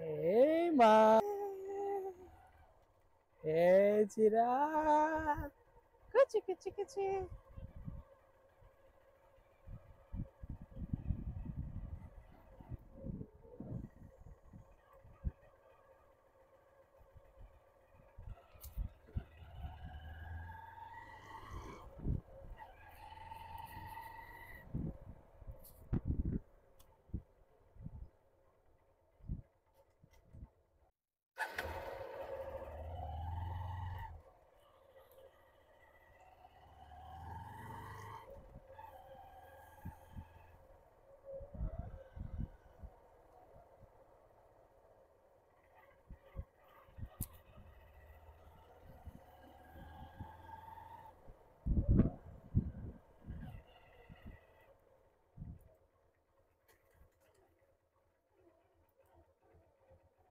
에이마. 에지라. 그치 그치 그치.